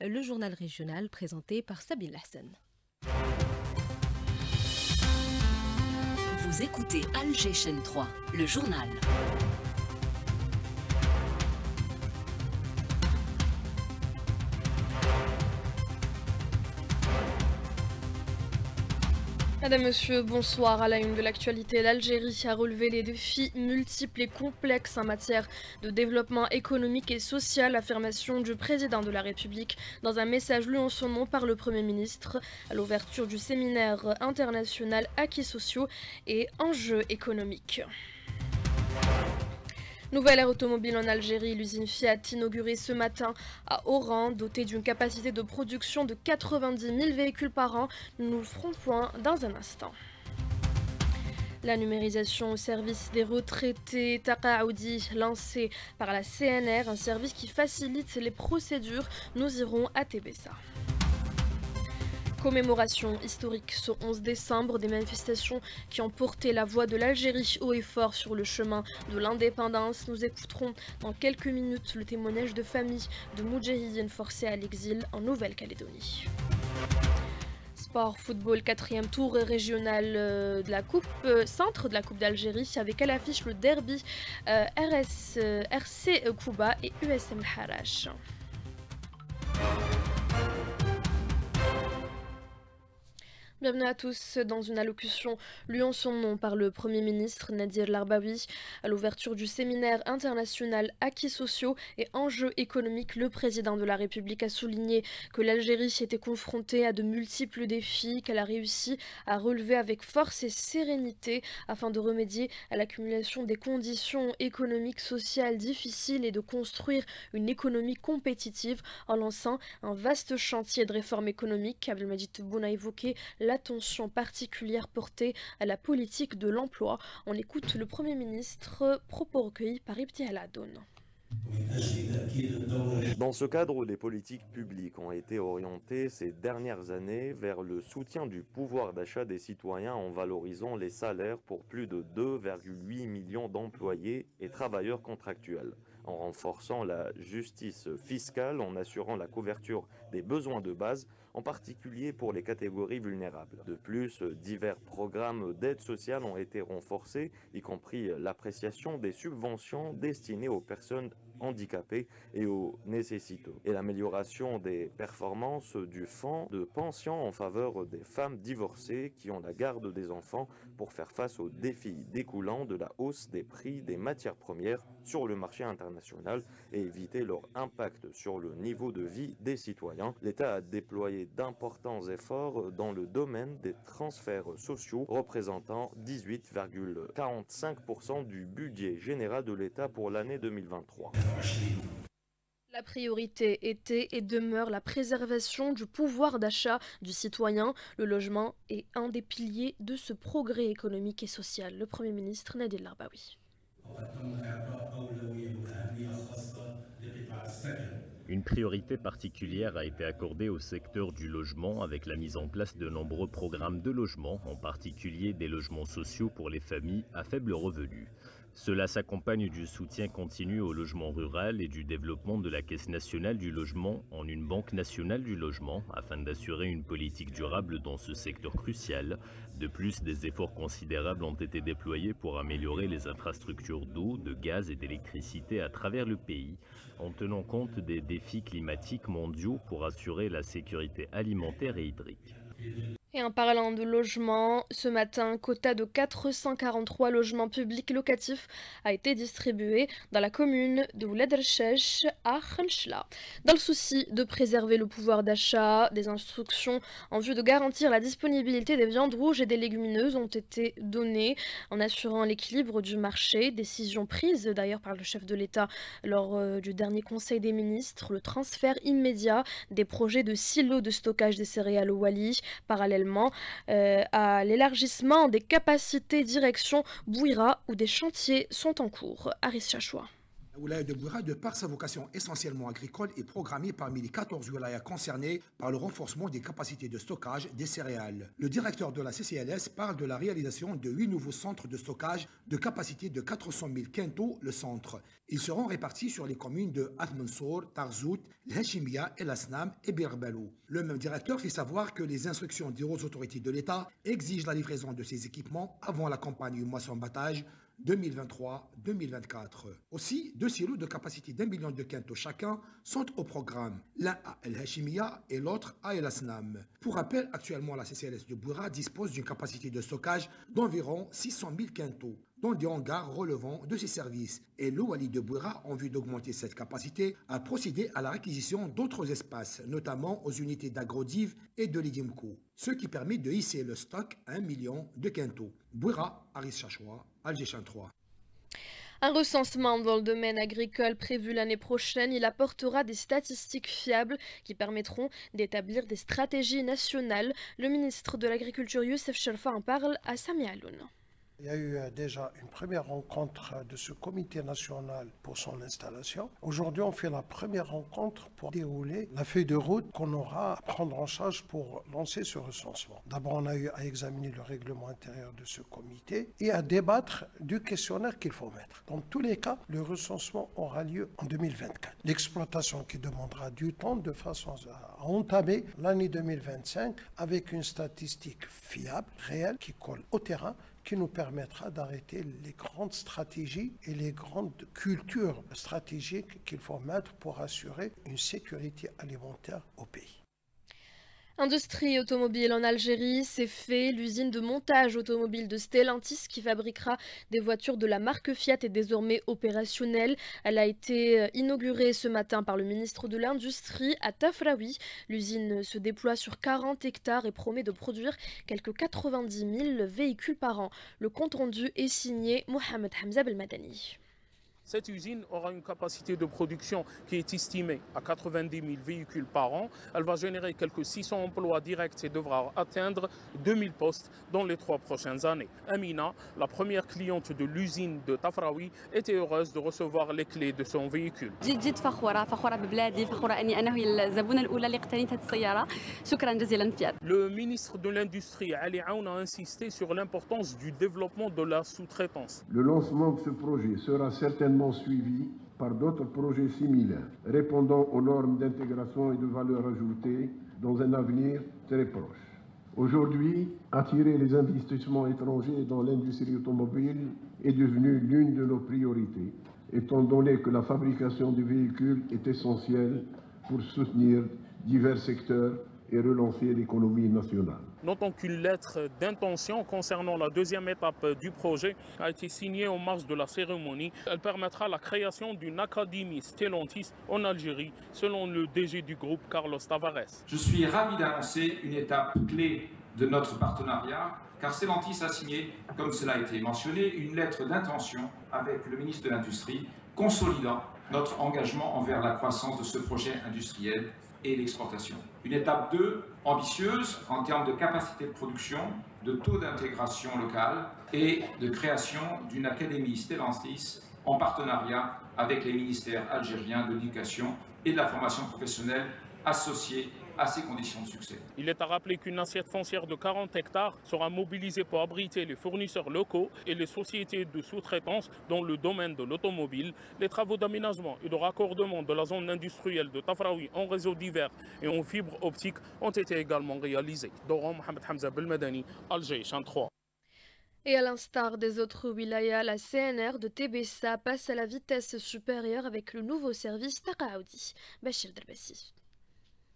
le journal régional présenté par Sabine Lassen. Vous écoutez Alger Chaîne 3, le journal. Madame, Monsieur, bonsoir. À la une de l'actualité, l'Algérie a relevé les défis multiples et complexes en matière de développement économique et social. Affirmation du président de la République dans un message lu en son nom par le Premier ministre à l'ouverture du séminaire international Acquis sociaux et enjeux économiques. Nouvelle aire automobile en Algérie, l'usine Fiat inaugurée ce matin à Oran, dotée d'une capacité de production de 90 000 véhicules par an. Nous ferons point dans un instant. La numérisation au service des retraités Taqaoudi, lancée par la CNR, un service qui facilite les procédures. Nous irons à Tébessa. Commémoration historique ce 11 décembre, des manifestations qui ont porté la voix de l'Algérie haut et fort sur le chemin de l'indépendance. Nous écouterons dans quelques minutes le témoignage de familles de Moudjahidines forcées à l'exil en Nouvelle-Calédonie. Sport, football, quatrième tour régional euh, de la Coupe, euh, centre de la Coupe d'Algérie, avec à l'affiche le derby euh, RC Kouba et USM Harash. Bienvenue à tous dans une allocution en son nom par le Premier ministre Nadir Larbawi. À l'ouverture du séminaire international Acquis sociaux et enjeux économiques, le président de la République a souligné que l'Algérie était confrontée à de multiples défis qu'elle a réussi à relever avec force et sérénité afin de remédier à l'accumulation des conditions économiques, sociales difficiles et de construire une économie compétitive en lançant un vaste chantier de réforme économique. Abdelmajid Tebboune a évoqué l'attention particulière portée à la politique de l'emploi. On écoute le Premier ministre, propos recueillis par Ibti Aladoun. Dans ce cadre, les politiques publiques ont été orientées ces dernières années vers le soutien du pouvoir d'achat des citoyens en valorisant les salaires pour plus de 2,8 millions d'employés et travailleurs contractuels en renforçant la justice fiscale, en assurant la couverture des besoins de base, en particulier pour les catégories vulnérables. De plus, divers programmes d'aide sociale ont été renforcés, y compris l'appréciation des subventions destinées aux personnes handicapés et aux nécessiteux, et l'amélioration des performances du fonds de pension en faveur des femmes divorcées qui ont la garde des enfants pour faire face aux défis découlant de la hausse des prix des matières premières sur le marché international et éviter leur impact sur le niveau de vie des citoyens. L'État a déployé d'importants efforts dans le domaine des transferts sociaux représentant 18,45% du budget général de l'État pour l'année 2023. La priorité était et demeure la préservation du pouvoir d'achat du citoyen. Le logement est un des piliers de ce progrès économique et social. Le Premier ministre Nadir Larbaoui. Une priorité particulière a été accordée au secteur du logement avec la mise en place de nombreux programmes de logement, en particulier des logements sociaux pour les familles à faible revenu. Cela s'accompagne du soutien continu au logement rural et du développement de la Caisse nationale du logement en une banque nationale du logement afin d'assurer une politique durable dans ce secteur crucial. De plus, des efforts considérables ont été déployés pour améliorer les infrastructures d'eau, de gaz et d'électricité à travers le pays en tenant compte des défis climatiques mondiaux pour assurer la sécurité alimentaire et hydrique. Et en parlant de logement, ce matin, un quota de 443 logements publics locatifs a été distribué dans la commune de Ouladrchesh à Khanchla. Dans le souci de préserver le pouvoir d'achat, des instructions en vue de garantir la disponibilité des viandes rouges et des légumineuses ont été données en assurant l'équilibre du marché. Décision prise d'ailleurs par le chef de l'État lors euh, du dernier conseil des ministres, le transfert immédiat des projets de silos de stockage des céréales au Wali, parallèlement euh, à l'élargissement des capacités direction Bouira où des chantiers sont en cours. Aris Chachoua. Wilaya de Boura, de par sa vocation essentiellement agricole, est programmée parmi les 14 wilayas concernés par le renforcement des capacités de stockage des céréales. Le directeur de la CCLS parle de la réalisation de huit nouveaux centres de stockage de capacité de 400 000 quintaux le centre. Ils seront répartis sur les communes de Atmansour, Tarzout, L'Hachimia, El Asnam et Birbalou. Le même directeur fait savoir que les instructions des hautes autorités de l'État exigent la livraison de ces équipements avant la campagne moisson-battage 2023-2024. Aussi, deux silos de capacité d'un million de quintaux chacun sont au programme, l'un à El Hashimia et l'autre à El Asnam. Pour rappel, actuellement la CCLS de Boura dispose d'une capacité de stockage d'environ 600 000 quintaux dont des hangars relevant de ses services. Et l'Ouali de Boura, en vue d'augmenter cette capacité, a procédé à la réquisition d'autres espaces, notamment aux unités d'Agrodiv et de Lidimco, ce qui permet de hisser le stock à un million de quintaux. Boura, Aris Chachoua, Alger 3. Un recensement dans le domaine agricole prévu l'année prochaine, il apportera des statistiques fiables qui permettront d'établir des stratégies nationales. Le ministre de l'Agriculture Youssef Sherfa en parle à Sami Aloun. Il y a eu euh, déjà une première rencontre euh, de ce comité national pour son installation. Aujourd'hui, on fait la première rencontre pour dérouler la feuille de route qu'on aura à prendre en charge pour lancer ce recensement. D'abord, on a eu à examiner le règlement intérieur de ce comité et à débattre du questionnaire qu'il faut mettre. Dans tous les cas, le recensement aura lieu en 2024. L'exploitation qui demandera du temps de façon à entamer l'année 2025 avec une statistique fiable, réelle, qui colle au terrain qui nous permettra d'arrêter les grandes stratégies et les grandes cultures stratégiques qu'il faut mettre pour assurer une sécurité alimentaire au pays. Industrie automobile en Algérie, c'est fait. L'usine de montage automobile de Stellantis qui fabriquera des voitures de la marque Fiat est désormais opérationnelle. Elle a été euh, inaugurée ce matin par le ministre de l'Industrie à Tafraoui. L'usine se déploie sur 40 hectares et promet de produire quelques 90 000 véhicules par an. Le compte rendu est signé Mohamed Hamza Belmadani. Cette usine aura une capacité de production qui est estimée à 90 000 véhicules par an. Elle va générer quelques 600 emplois directs et devra atteindre 2000 postes dans les trois prochaines années. Amina, la première cliente de l'usine de Tafraoui, était heureuse de recevoir les clés de son véhicule. Le ministre de l'Industrie, Ali Aoun, a insisté sur l'importance du développement de la sous-traitance. Le lancement de ce projet sera certainement suivi par d'autres projets similaires, répondant aux normes d'intégration et de valeur ajoutée dans un avenir très proche. Aujourd'hui, attirer les investissements étrangers dans l'industrie automobile est devenu l'une de nos priorités, étant donné que la fabrication des véhicules est essentielle pour soutenir divers secteurs et relancer l'économie nationale. Notons qu'une lettre d'intention concernant la deuxième étape du projet a été signée en marge de la cérémonie. Elle permettra la création d'une académie Stellantis en Algérie, selon le DG du groupe Carlos Tavares. Je suis ravi d'annoncer une étape clé de notre partenariat, car Stellantis a signé, comme cela a été mentionné, une lettre d'intention avec le ministre de l'Industrie, consolidant notre engagement envers la croissance de ce projet industriel et l'exportation. Une étape 2, ambitieuse en termes de capacité de production, de taux d'intégration locale et de création d'une académie Stellantis en partenariat avec les ministères algériens de l'éducation et de la formation professionnelle associés à ces conditions de succès. Il est à rappeler qu'une assiette foncière de 40 hectares sera mobilisée pour abriter les fournisseurs locaux et les sociétés de sous-traitance dans le domaine de l'automobile. Les travaux d'aménagement et de raccordement de la zone industrielle de Tafraoui en réseau divers et en fibre optique ont été également réalisés. Doran Mohamed Hamza Belmadani, Alger, 3. Et à l'instar des autres wilayas, la CNR de Tébessa passe à la vitesse supérieure avec le nouveau service Taqaoudi. Bachir Derbassi.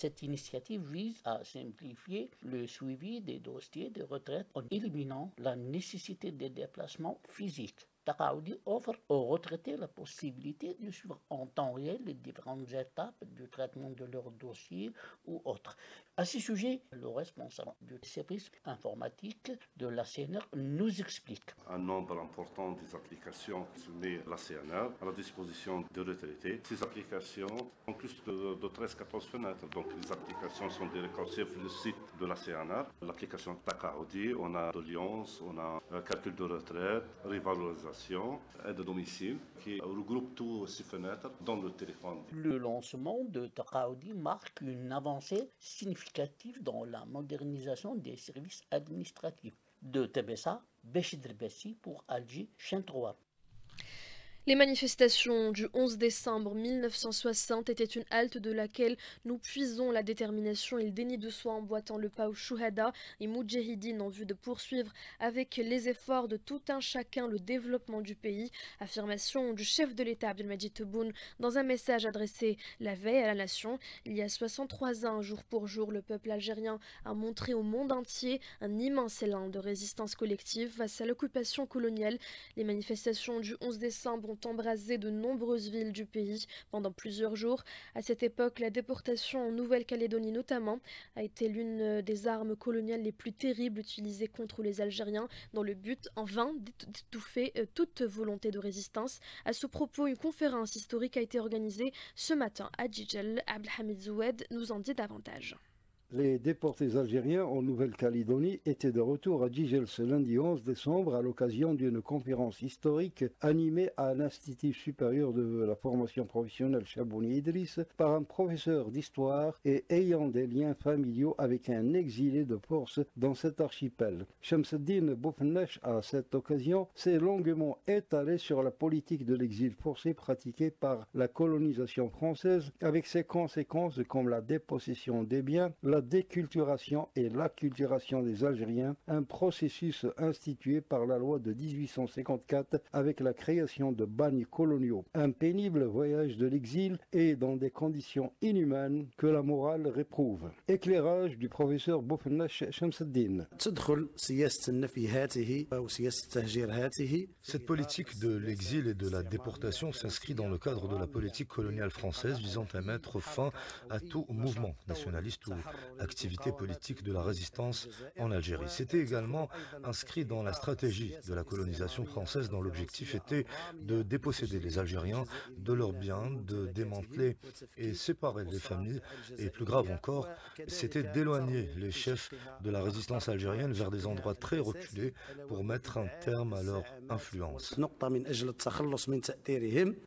Cette initiative vise à simplifier le suivi des dossiers de retraite en éliminant la nécessité des déplacements physiques. Takaoudi offre aux retraités la possibilité de suivre en temps réel les différentes étapes du traitement de leur dossier ou autres. À ce sujet, le responsable du service informatique de la CNR nous explique. Un nombre important des applications qui met la CNR à la disposition des retraités. Ces applications ont plus de, 13-14 fenêtres. Donc les applications sont directement sur le site de la CNR. L'application Takaoudi, on a l'audience, on a calcul de retraite, revalorisation domicile qui regroupe tous ces fenêtres dans le téléphone. Le lancement de Takaoudi marque une avancée significative dans la modernisation des services administratifs. De Tebessa, Béchid pour Alger, 3. Les manifestations du 11 décembre 1960 étaient une halte de laquelle nous puisons la détermination et le déni de soi en boitant le pas au Shuhada et Moudjahidine en vue de poursuivre avec les efforts de tout un chacun le développement du pays. Affirmation du chef de l'État Abdelmajid Tebboune dans un message adressé la veille à la nation. Il y a 63 ans, jour pour jour, le peuple algérien a montré au monde entier un immense élan de résistance collective face à l'occupation coloniale. Les manifestations du 11 décembre ont embrasé de nombreuses villes du pays pendant plusieurs jours. À cette époque, la déportation en Nouvelle-Calédonie notamment a été l'une des armes coloniales les plus terribles utilisées contre les Algériens dans le but en vain d'étouffer euh, toute volonté de résistance. À ce propos, une conférence historique a été organisée ce matin à Djidjel. Abdelhamid Zoued nous en dit davantage. Les déportés algériens en Nouvelle-Calédonie étaient de retour à Djigel ce lundi 11 décembre à l'occasion d'une conférence historique animée à l'Institut supérieur de la formation professionnelle Chabouni Idriss par un professeur d'histoire et ayant des liens familiaux avec un exilé de force dans cet archipel. Shamseddin Boufnesh, à cette occasion, s'est longuement étalé sur la politique de l'exil forcé pratiquée par la colonisation française avec ses conséquences comme la dépossession des biens, déculturation et l'acculturation des Algériens, un processus institué par la loi de 1854 avec la création de bagnes coloniaux. Un pénible voyage de l'exil et dans des conditions inhumaines que la morale réprouve. Éclairage du professeur Boufnash Shamseddin. Cette politique de l'exil et de la déportation s'inscrit dans le cadre de la politique coloniale française visant à mettre fin à tout mouvement nationaliste ou activité politique de la résistance en Algérie. C'était également inscrit dans la stratégie de la colonisation française dont l'objectif était de déposséder les Algériens de leurs biens, de démanteler et séparer les familles et plus grave encore, c'était d'éloigner les chefs de la résistance algérienne vers des endroits très reculés pour mettre un terme à leur influence.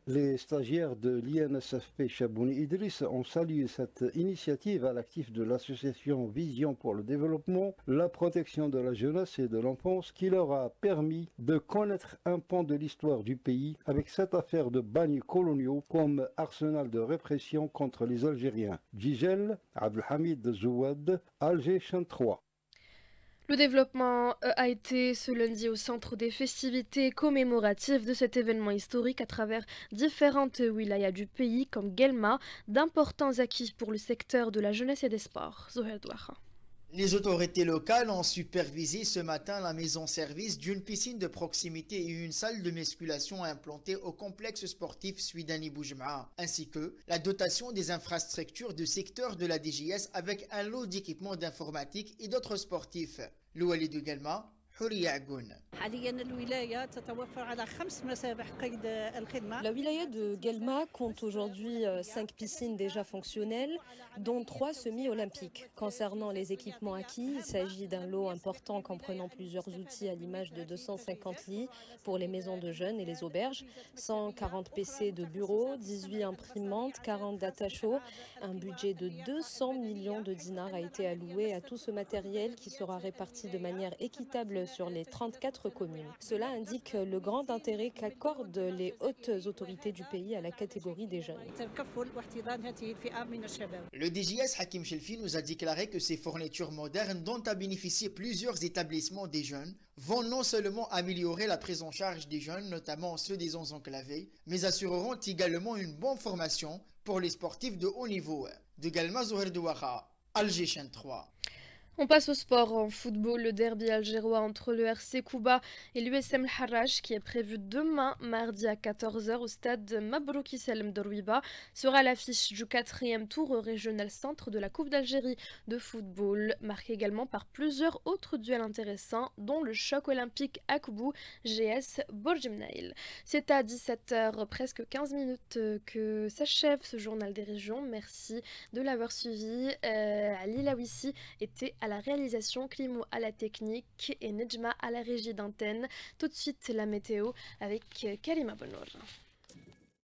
Les stagiaires de l'INSFP Chabouni Idriss ont salué cette initiative à l'actif de l'association Vision pour le développement, la protection de la jeunesse et de l'enfance qui leur a permis de connaître un pan de l'histoire du pays avec cette affaire de bagnes coloniaux comme arsenal de répression contre les Algériens. Gigel, Abdelhamid Zouad, Alger 3. Le développement euh, a été ce lundi au centre des festivités commémoratives de cet événement historique à travers différentes wilayas du pays comme Guelma, d'importants acquis pour le secteur de la jeunesse et des sports. Les autorités locales ont supervisé ce matin la maison-service d'une piscine de proximité et une salle de musculation implantée au complexe sportif Suidani Boujma, ainsi que la dotation des infrastructures du secteur de la DGS avec un lot d'équipements d'informatique et d'autres sportifs. de Galma, la wilaya de Gelma compte aujourd'hui euh, cinq piscines déjà fonctionnelles, dont trois semi-olympiques. Concernant les équipements acquis, il s'agit d'un lot important comprenant plusieurs outils à l'image de 250 lits pour les maisons de jeunes et les auberges, 140 PC de bureau, 18 imprimantes, 40 data shows. Un budget de 200 millions de dinars a été alloué à tout ce matériel qui sera réparti de manière équitable sur les 34 communes. Cela indique le grand intérêt qu'accordent les hautes autorités du pays à la catégorie des jeunes. Le DGS Hakim Shelfi nous a déclaré que ces fournitures modernes dont a bénéficié plusieurs établissements des jeunes vont non seulement améliorer la prise en charge des jeunes, notamment ceux des zones enclavées, mais assureront également une bonne formation pour les sportifs de haut niveau. De Galma Alger 3. On passe au sport en football. Le derby algérois entre le RC Kouba et l'USM Harrach, qui est prévu demain, mardi à 14h au stade Mabrouki Salem Dorwiba, sera l'affiche du quatrième tour régional centre de la Coupe d'Algérie de football, marqué également par plusieurs autres duels intéressants, dont le choc olympique Akoubou GS Borjimnail. C'est à 17h, presque 15 minutes, que s'achève ce journal des régions. Merci de l'avoir suivi. Euh, Ali Lawissi était à la réalisation, Climo à la technique et Nejma à la régie d'antenne. Tout de suite la météo avec Karima Bonour.